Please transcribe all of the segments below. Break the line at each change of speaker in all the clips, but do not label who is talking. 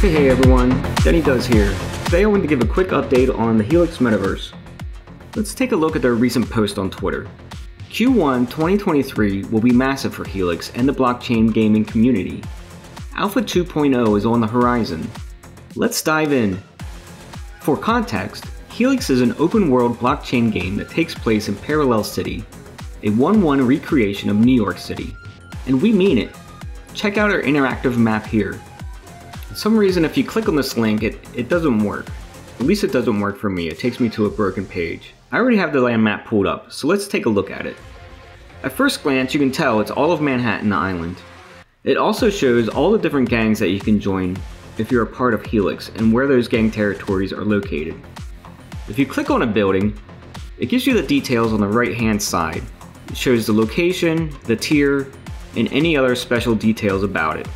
Hey, hey everyone, Denny Does here. Today I want to give a quick update on the Helix Metaverse. Let's take a look at their recent post on Twitter. Q1 2023 will be massive for Helix and the blockchain gaming community. Alpha 2.0 is on the horizon. Let's dive in. For context, Helix is an open world blockchain game that takes place in Parallel City, a 1 1 recreation of New York City. And we mean it. Check out our interactive map here. For some reason, if you click on this link, it, it doesn't work. At least it doesn't work for me, it takes me to a broken page. I already have the land map pulled up, so let's take a look at it. At first glance, you can tell it's all of Manhattan Island. It also shows all the different gangs that you can join if you're a part of Helix and where those gang territories are located. If you click on a building, it gives you the details on the right hand side. It shows the location, the tier, and any other special details about it.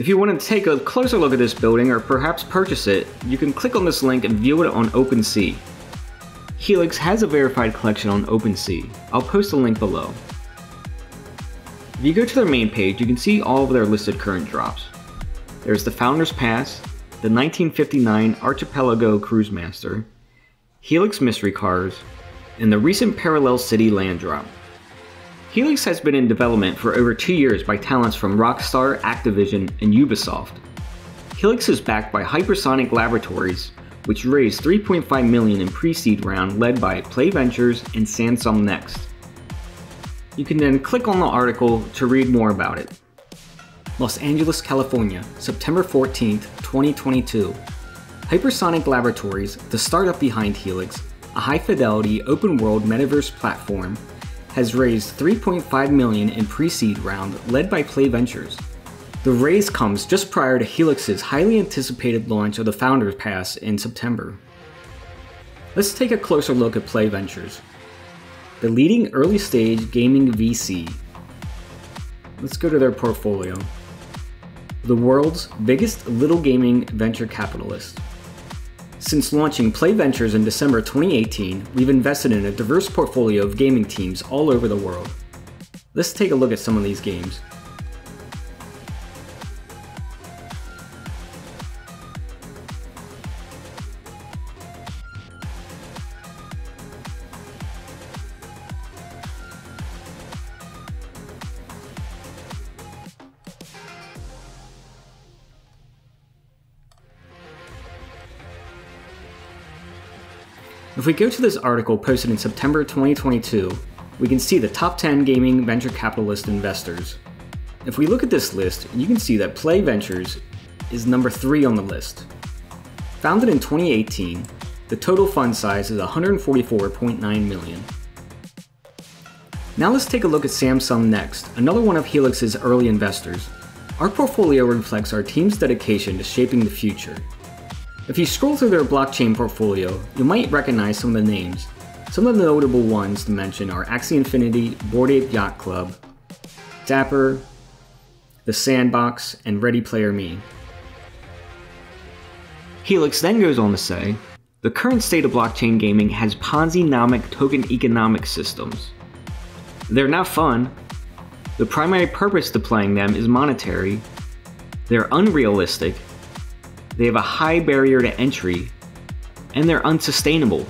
If you want to take a closer look at this building or perhaps purchase it, you can click on this link and view it on OpenSea. Helix has a verified collection on OpenSea. I'll post a link below. If you go to their main page, you can see all of their listed current drops. There's the Founders Pass, the 1959 Archipelago Cruise Master, Helix Mystery Cars, and the recent Parallel City Land Drop. Helix has been in development for over two years by talents from Rockstar, Activision, and Ubisoft. Helix is backed by Hypersonic Laboratories, which raised 3.5 million in pre-seed round led by Play Ventures and Samsung Next. You can then click on the article to read more about it. Los Angeles, California, September 14th, 2022. Hypersonic Laboratories, the startup behind Helix, a high-fidelity open-world metaverse platform has raised 3.5 million in pre-seed round led by Play Ventures. The raise comes just prior to Helix's highly anticipated launch of the Founders Pass in September. Let's take a closer look at Play Ventures, the leading early stage gaming VC. Let's go to their portfolio. The world's biggest little gaming venture capitalist. Since launching Play Ventures in December 2018, we've invested in a diverse portfolio of gaming teams all over the world. Let's take a look at some of these games. If we go to this article posted in September 2022, we can see the top 10 gaming venture capitalist investors. If we look at this list, you can see that Play Ventures is number 3 on the list. Founded in 2018, the total fund size is 144.9 million. Now let's take a look at Samsung Next, another one of Helix's early investors. Our portfolio reflects our team's dedication to shaping the future if you scroll through their blockchain portfolio, you might recognize some of the names. Some of the notable ones to mention are Axie Infinity, Bored Ape Yacht Club, Dapper, The Sandbox, and Ready Player Me. Helix then goes on to say, the current state of blockchain gaming has Ponzi-nomic token economic systems. They're not fun. The primary purpose to playing them is monetary. They're unrealistic they have a high barrier to entry, and they're unsustainable.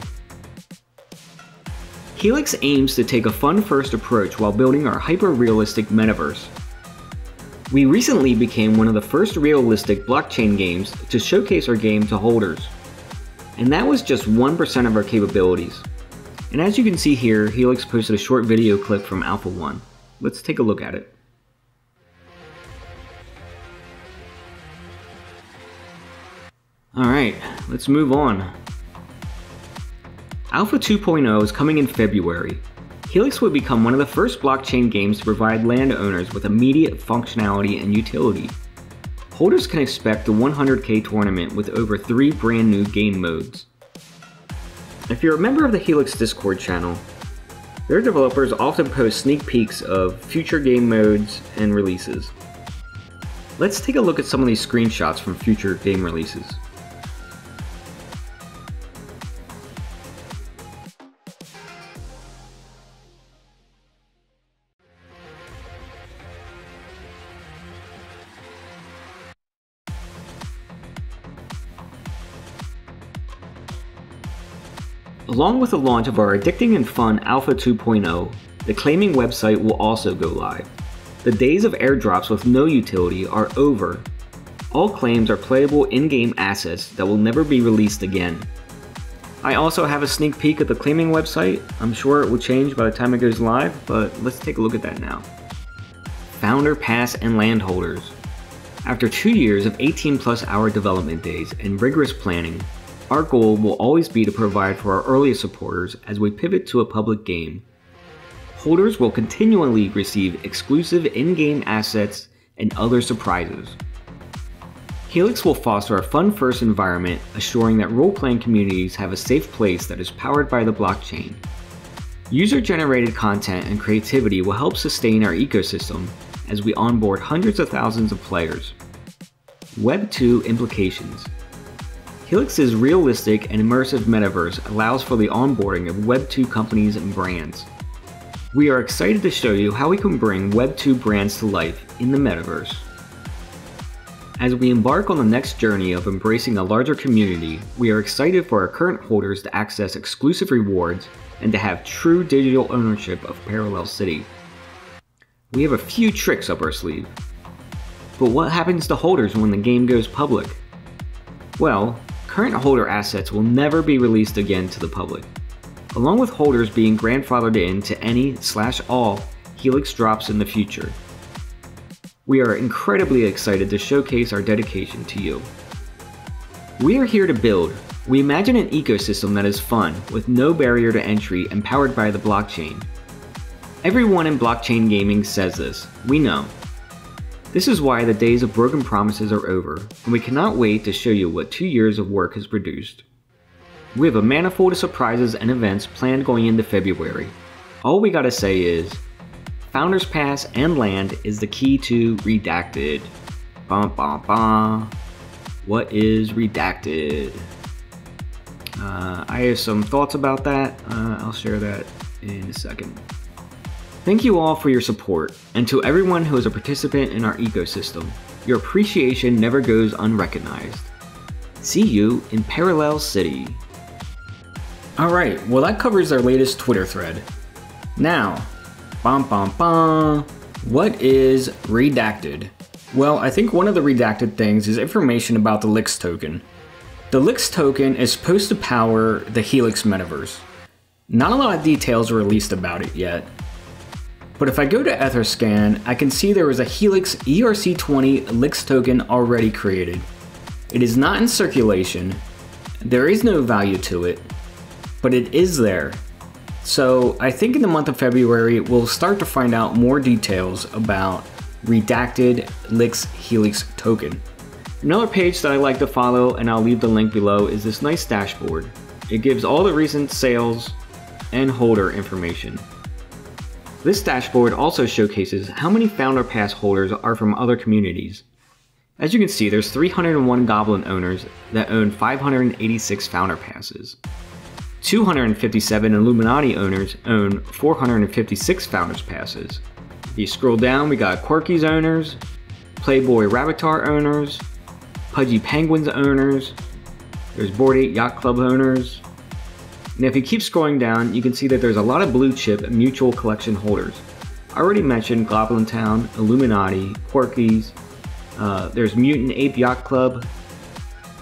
Helix aims to take a fun first approach while building our hyper realistic metaverse. We recently became one of the first realistic blockchain games to showcase our game to holders. And that was just 1% of our capabilities. And as you can see here, Helix posted a short video clip from Alpha 1. Let's take a look at it. Alright, let's move on. Alpha 2.0 is coming in February. Helix will become one of the first blockchain games to provide landowners with immediate functionality and utility. Holders can expect a 100k tournament with over 3 brand new game modes. If you're a member of the Helix Discord channel, their developers often post sneak peeks of future game modes and releases. Let's take a look at some of these screenshots from future game releases. Along with the launch of our addicting and fun Alpha 2.0, the claiming website will also go live. The days of airdrops with no utility are over. All claims are playable in-game assets that will never be released again. I also have a sneak peek at the claiming website. I'm sure it will change by the time it goes live, but let's take a look at that now. Founder Pass and Landholders. After two years of 18 plus hour development days and rigorous planning, our goal will always be to provide for our earliest supporters as we pivot to a public game. Holders will continually receive exclusive in-game assets and other surprises. Helix will foster a fun-first environment, assuring that role-playing communities have a safe place that is powered by the blockchain. User-generated content and creativity will help sustain our ecosystem as we onboard hundreds of thousands of players. Web 2 implications Helix's realistic and immersive metaverse allows for the onboarding of Web2 companies and brands. We are excited to show you how we can bring Web2 brands to life in the metaverse. As we embark on the next journey of embracing a larger community, we are excited for our current holders to access exclusive rewards and to have true digital ownership of Parallel City. We have a few tricks up our sleeve. But what happens to holders when the game goes public? Well, current holder assets will never be released again to the public. Along with holders being grandfathered in to any slash all Helix drops in the future. We are incredibly excited to showcase our dedication to you. We are here to build. We imagine an ecosystem that is fun, with no barrier to entry and powered by the blockchain. Everyone in blockchain gaming says this, we know, this is why the days of broken promises are over, and we cannot wait to show you what two years of work has produced. We have a manifold of surprises and events planned going into February. All we gotta say is, Founders Pass and land is the key to Redacted. Bum bum bum. What is Redacted? Uh, I have some thoughts about that. Uh, I'll share that in a second. Thank you all for your support, and to everyone who is a participant in our ecosystem, your appreciation never goes unrecognized. See you in Parallel City. Alright, well that covers our latest Twitter thread. Now, bum bum bum, what is redacted? Well, I think one of the redacted things is information about the Lix token. The Lix token is supposed to power the Helix metaverse. Not a lot of details are released about it yet, but if I go to Etherscan, I can see there is a Helix ERC20 Lix token already created. It is not in circulation, there is no value to it, but it is there. So I think in the month of February, we'll start to find out more details about redacted Lix Helix token. Another page that I like to follow, and I'll leave the link below, is this nice dashboard. It gives all the recent sales and holder information. This dashboard also showcases how many Founder Pass holders are from other communities. As you can see, there's 301 Goblin owners that own 586 Founder Passes. 257 Illuminati owners own 456 Founders Passes. If you scroll down, we got Quirkies owners, Playboy Rabbitar owners, Pudgy Penguins owners, there's Bored Ape Yacht Club owners, and if you keep scrolling down, you can see that there's a lot of blue chip mutual collection holders. I already mentioned Goblin Town, Illuminati, Quirkies, uh, there's Mutant Ape Yacht Club,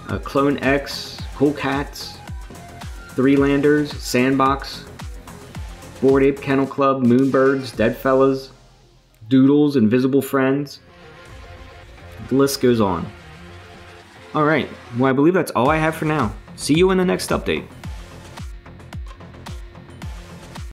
uh, CloneX, Cool Cats, Three Landers, Sandbox, Bored Ape Kennel Club, Moonbirds, Deadfellaz, Doodles, Invisible Friends. The list goes on. Alright, well I believe that's all I have for now. See you in the next update.